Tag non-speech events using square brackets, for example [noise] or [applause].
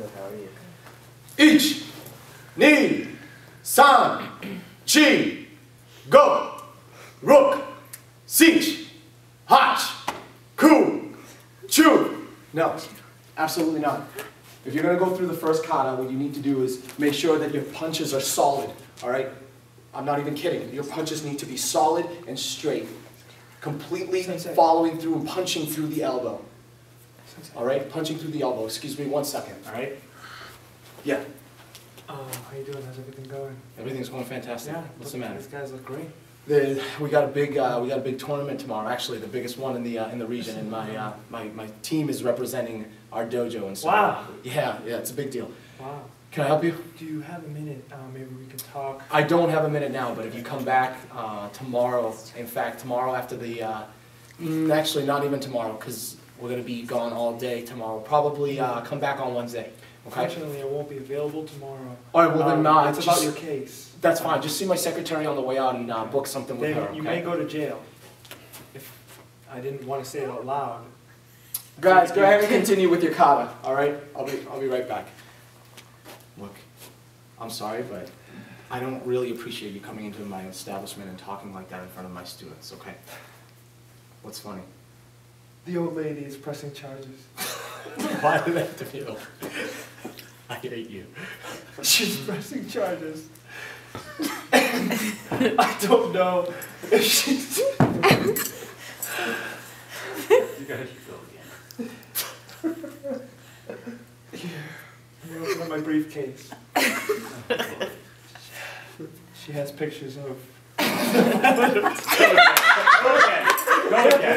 Good, how are you? Ich, ni, san, chi, go, rook, sich, hach, ku, chu. No, absolutely not. If you're gonna go through the first kata, what you need to do is make sure that your punches are solid, all right? I'm not even kidding. Your punches need to be solid and straight. Completely following through and punching through the elbow. All right, punching through the elbow. Excuse me one second, all right? Yeah, Oh, how you doing? How's everything going? everything's going fantastic. Yeah, What's the matter? These guys look great. The, we got a big, uh, we got a big tournament tomorrow. Actually, the biggest one in the uh, in the region, and my, uh, my my team is representing our dojo and so. Wow. Yeah, yeah, it's a big deal. Wow. Can I help you? Do you have a minute? Uh, maybe we can talk. I don't have a minute now, but if you come back uh, tomorrow, in fact, tomorrow after the, uh, mm, actually not even tomorrow, because we're gonna be gone all day tomorrow. Probably uh, come back on Wednesday. Okay. Unfortunately, I won't be available tomorrow. All right. Well then, Um, uh, It's about your case. That's fine. Just see my secretary on the way out and uh, book something with Then her. you okay? may go to jail. If I didn't want to say it out loud. Guys, go ahead and continue with your kata, all right? I'll be, I'll be right back. Look, I'm sorry, but I don't really appreciate you coming into my establishment and talking like that in front of my students, okay? What's funny? The old lady is pressing charges. [laughs] Why did I have to be over? I hate you. She's pressing charges. [laughs] I don't know if she's. [laughs] You gotta go again. Let me open up my briefcase. She has pictures of. Go again.